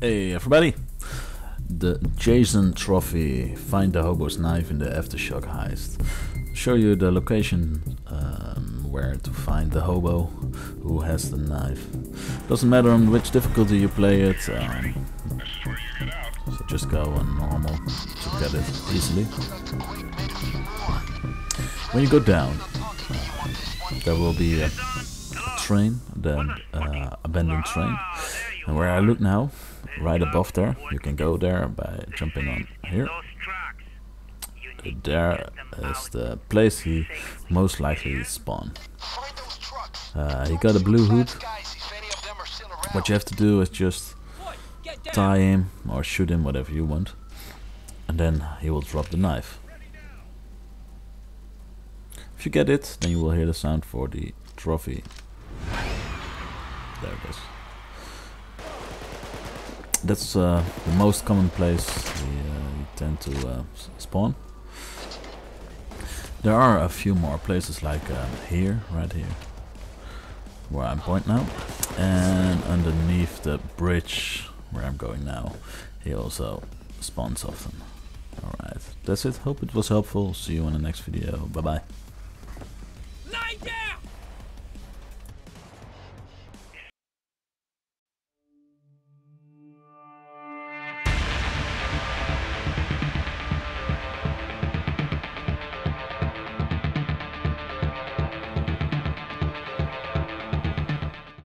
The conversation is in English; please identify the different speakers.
Speaker 1: Hey everybody! The Jason Trophy. Find the hobo's knife in the Aftershock heist. Show you the location um, where to find the hobo who has the knife. Doesn't matter on which difficulty you play it. Um, so just go on normal to get it easily. When you go down, there will be a train, then uh, abandoned train. And where I look now, right above there, you can go there by jumping on here. There is the place he most likely spawn. Uh, he got a blue hood. What you have to do is just tie him or shoot him, whatever you want. And then he will drop the knife. If you get it, then you will hear the sound for the trophy. There it is. That's uh, the most common place we, uh, we tend to uh, spawn. There are a few more places like um, here, right here, where I'm pointing now, and underneath the bridge where I'm going now, he also spawns often. Alright, that's it. Hope it was helpful. See you in the next video. Bye bye.